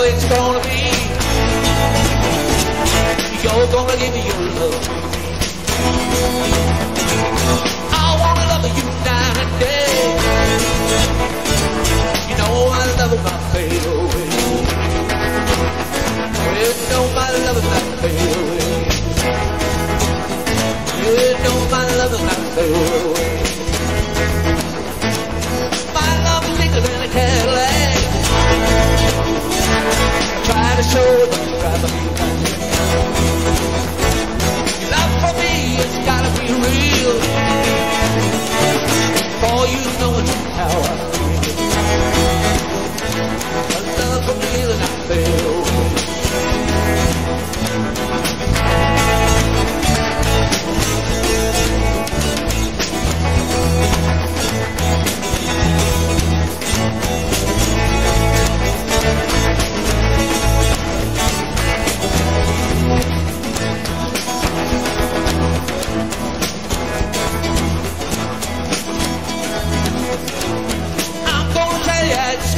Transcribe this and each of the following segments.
how it's gonna be. You're gonna give me your love. I wanna love you night and day. You know my love will not fade away. You know my love will not fade away. You know my love not fade away. Love for me, it's gotta be real. For you know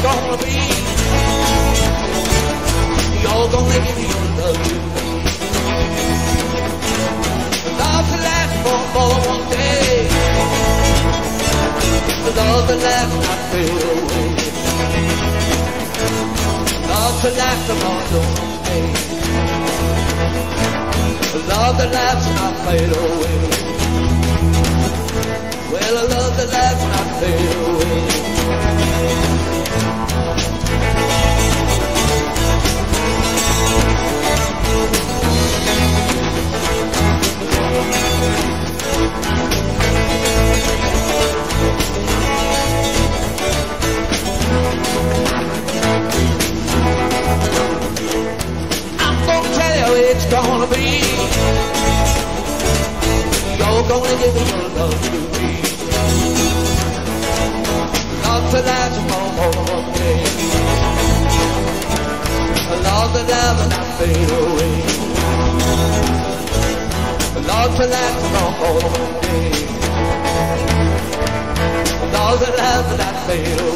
gonna be. You're gonna give me your love. Love to last for more than one day. Love to last not fade away. Love to last for more than one day. Love that lasts not fade away. Well, a love that lasts not fade away. Gonna be. You're gonna give your love to me. Love to last for more than one day. A love that never fade away. A love to last for more than one day. A love that never fade